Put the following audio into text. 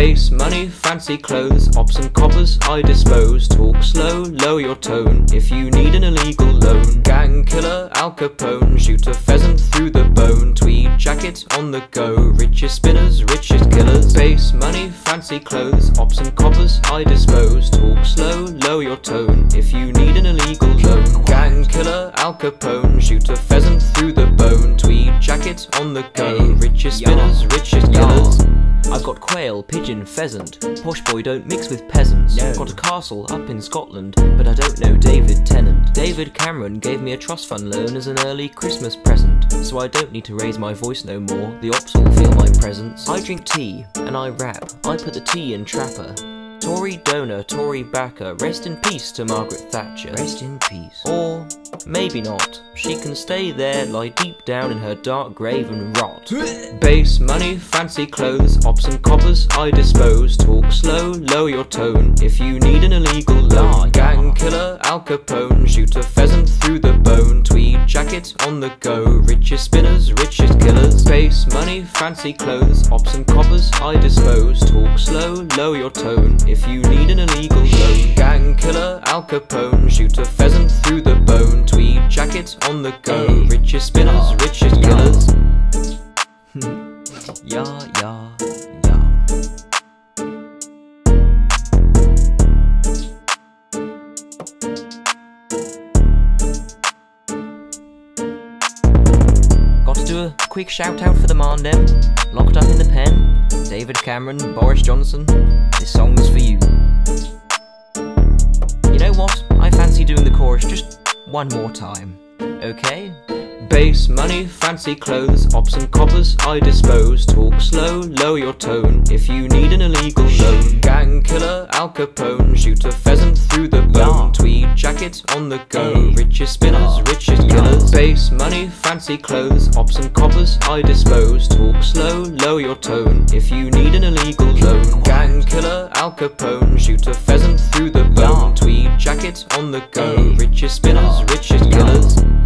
Base money, fancy clothes, ops and coppers I dispose. Talk slow, lower your tone if you need an illegal loan. Gang killer, Al Capone, shoot a pheasant through the bone. Tweed jacket on the go, richest spinners, richest killers. Base money, fancy clothes, ops and coppers I dispose. Talk slow, lower your tone if you need an illegal loan. Gang killer, Al Capone, shoot a pheasant through the bone. Tweed jacket on the go, richest spinners, richest killers. Quail, pigeon, pheasant. Posh boy don't mix with peasants. No. Got a castle up in Scotland, but I don't know David Tennant. David Cameron gave me a trust fund loan as an early Christmas present, so I don't need to raise my voice no more. The ops will feel my presence. I drink tea and I rap. I put the tea in trapper. Tory donor, Tory backer. Rest in peace to Margaret Thatcher. Rest in peace. Or maybe not. She can stay there, lie deep down in her dark grave and rot. Base money, fancy clothes, ops and coppers I dispose. Talk slow, lower your tone if you need an illegal loan. Gang killer, Al Capone, shoot a pheasant through the bone. Tweed jacket on the go, richest spinners, richest killers. Base money, fancy clothes, ops and coppers I dispose. Talk slow, lower your tone if you need an illegal loan. Killer, Al Capone, shoot a pheasant through the bone. Tweed jacket on the go, richest spinners, richest killers. Hmm. Yeah, yeah, yeah. Got to do a quick shout out for the man Mandem, locked up in the pen. David Cameron, Boris Johnson, this song's for. You one more time. Okay? Base money, fancy clothes, ops and coppers I dispose. Talk slow, lower your tone if you need an illegal loan. Gang killer, Al Capone, shoot a on the go, richest spinners, richest killers. Base money, fancy clothes, ops and coppers I dispose. Talk slow, lower your tone if you need an illegal loan. Gang killer, Al Capone, shoot a pheasant through the bone. Tweed jacket on the go, richest spinners, richest killers.